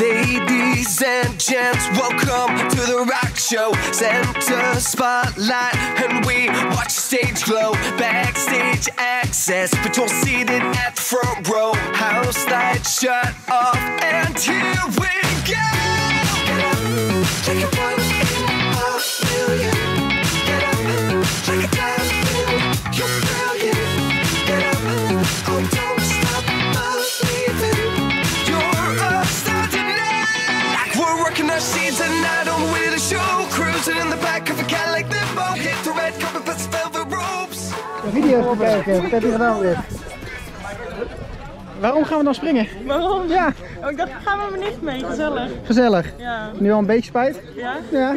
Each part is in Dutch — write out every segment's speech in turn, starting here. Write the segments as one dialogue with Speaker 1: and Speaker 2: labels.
Speaker 1: Ladies and gents, welcome to the rock show. Center spotlight, and we watch stage glow. Backstage access, but you're seated at the front row. House lights shut off, and here we go. Take a one
Speaker 2: Video's bekijken. Wat heb je gedaan weer? Waarom gaan we dan springen?
Speaker 3: Waarom?
Speaker 2: Ja,
Speaker 3: Oh, ik dacht, gaan we mijn nicht mee, gezellig.
Speaker 2: gezellig.
Speaker 3: Ja.
Speaker 2: Nu al een beetje spijt?
Speaker 3: Ja?
Speaker 2: Ja.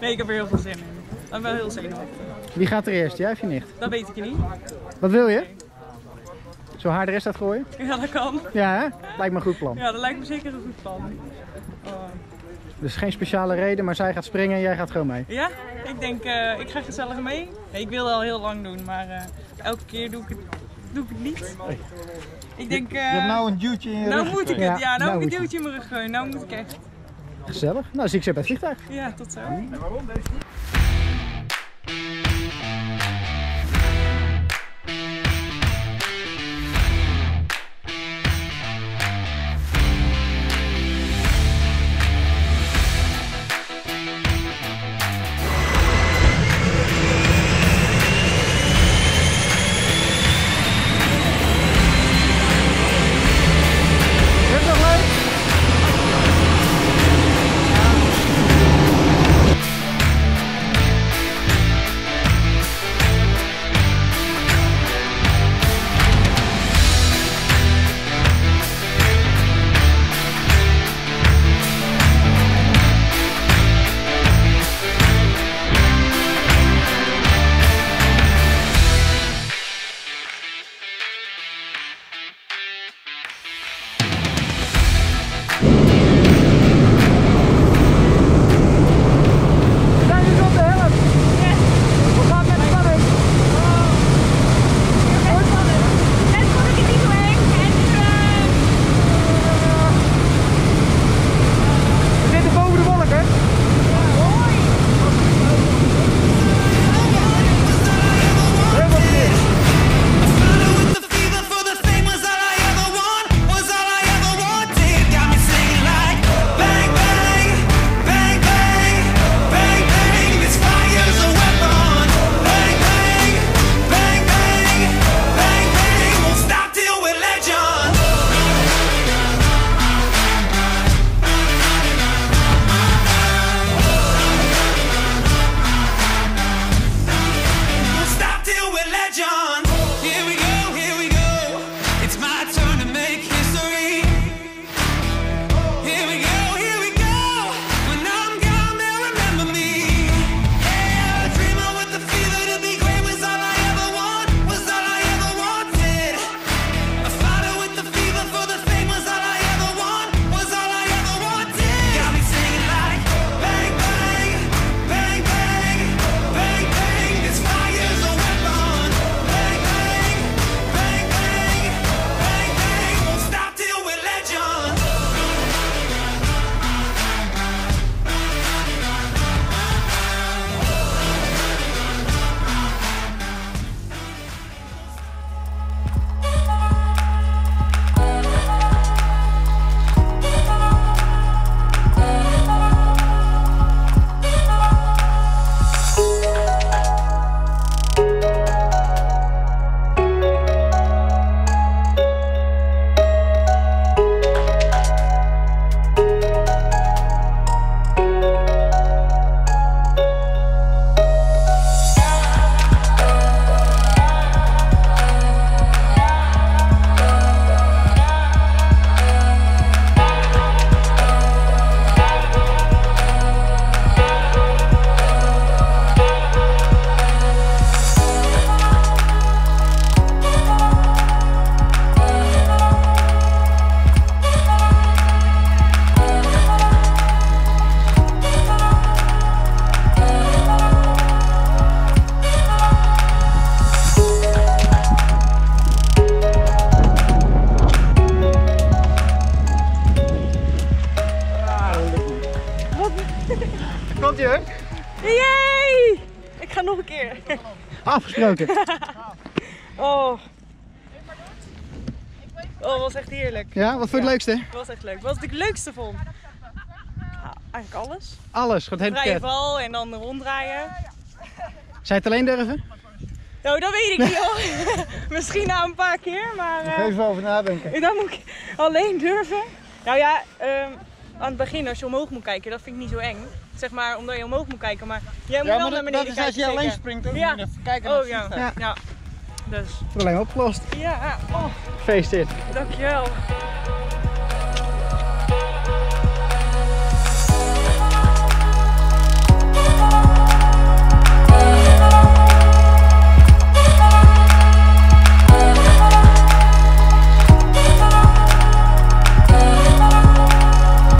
Speaker 3: Nee, ik heb er heel veel zin in. Ik ben wel heel zenuwachtig.
Speaker 2: Wie gaat er eerst? Jij of je nicht?
Speaker 3: Dat weet ik niet.
Speaker 2: Wat wil je? Zo haar de rest uitgooien?
Speaker 3: Ja, dat kan.
Speaker 2: Ja, hè? Lijkt me een goed plan.
Speaker 3: Ja, dat lijkt me zeker een goed plan.
Speaker 2: Dus geen speciale reden, maar zij gaat springen en jij gaat gewoon mee.
Speaker 3: Ja, ik denk, eh, ik ga gezellig mee. Nee, ik wil het al heel lang doen, maar eh, elke keer doe ik het, doe ik het niet. Ik denk, eh,
Speaker 4: Je hebt nou een duwtje in je
Speaker 3: nou
Speaker 4: rug
Speaker 3: moet ik het, ja, nou,
Speaker 2: nou
Speaker 3: moet ik een
Speaker 2: moet je.
Speaker 3: duwtje in mijn rug gooien. Nou moet ik echt.
Speaker 2: Gezellig. Nou, zie ik ze bij het vliegtuig.
Speaker 3: Ja, tot zo.
Speaker 2: Is Yay! Ik ga nog een keer. Afgesproken.
Speaker 3: oh. Oh, was echt heerlijk.
Speaker 2: Ja, wat vond je het leukste?
Speaker 3: Het was echt leuk. Wat ik het leukste vond? Ja, eigenlijk alles.
Speaker 2: Alles, gewoon het hele
Speaker 3: val en dan ronddraaien.
Speaker 2: Zij het alleen durven?
Speaker 3: Nou, dat weet ik niet hoor. Misschien na een paar keer, maar... Uh,
Speaker 2: even over nadenken.
Speaker 3: Dan moet ik alleen durven. Nou ja, ehm, aan het begin als je omhoog moet kijken, dat vind ik niet zo eng. Zeg maar, omdat je omhoog moet kijken, maar jij moet wel naar beneden kijken. zeker.
Speaker 4: springt ook
Speaker 3: Ja.
Speaker 4: niet even kijken
Speaker 3: Oh ja.
Speaker 2: Ja.
Speaker 3: ja. Dus,
Speaker 2: Probleem opgelost.
Speaker 3: ja, oh,
Speaker 2: Gefeliciteerd.
Speaker 3: dankjewel.